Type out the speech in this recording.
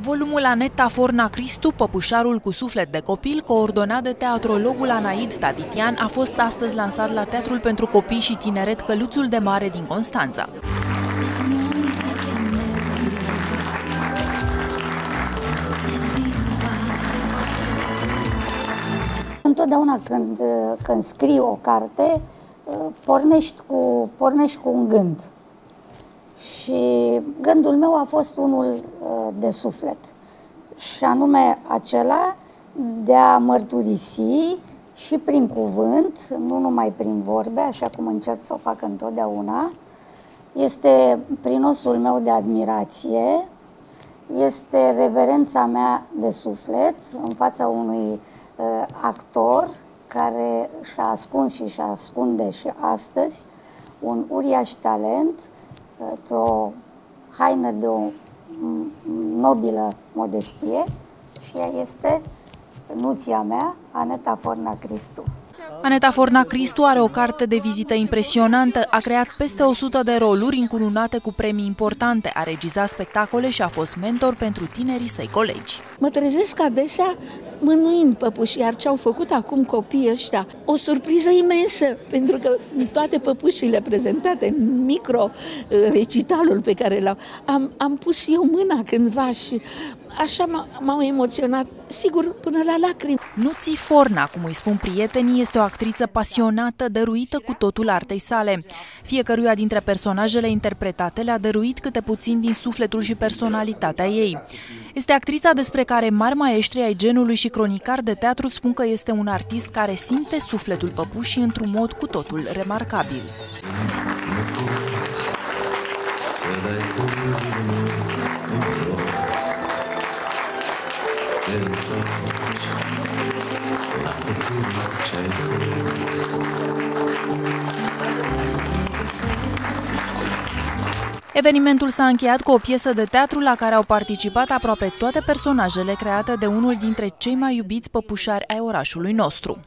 Volumul Aneta Forna Cristu, păpușarul cu suflet de copil, coordonat de teatrologul Anaid Taditian, a fost astăzi lansat la Teatrul pentru Copii și Tineret Căluțul de Mare din Constanța. Întotdeauna când, când scrii o carte, pornești cu, pornești cu un gând. Și gândul meu a fost unul uh, de suflet. Și anume acela de a mărturisi și prin cuvânt, nu numai prin vorbe, așa cum încerc să o fac întotdeauna, este prinosul meu de admirație, este reverența mea de suflet în fața unui uh, actor care și-a ascuns și și-a ascunde și astăzi un uriaș talent, o haină de o nobilă modestie și ea este nuția mea, Aneta Forna Cristu. Aneta Forna Cristu are o carte de vizită impresionantă, a creat peste 100 de roluri încununate cu premii importante, a regizat spectacole și a fost mentor pentru tinerii săi colegi. Mă trezesc adesea mânuind păpuși, iar ce au făcut acum copiii ăștia, o surpriză imensă, pentru că toate păpușile prezentate în micro-recitalul pe care l-au, am, am pus și eu mâna cândva și așa m-au emoționat, sigur, până la lacrimi. Nuții Forna, cum îi spun prietenii, este o actriță pasionată, dăruită cu totul artei sale. Fiecăruia dintre personajele interpretate le-a dăruit câte puțin din sufletul și personalitatea ei. Este actrița despre care mari maestri ai genului și cronicar de teatru spun că este un artist care simte sufletul păpușii într-un mod cu totul remarcabil. Să Evenimentul s-a încheiat cu o piesă de teatru la care au participat aproape toate personajele create de unul dintre cei mai iubiți păpușari ai orașului nostru.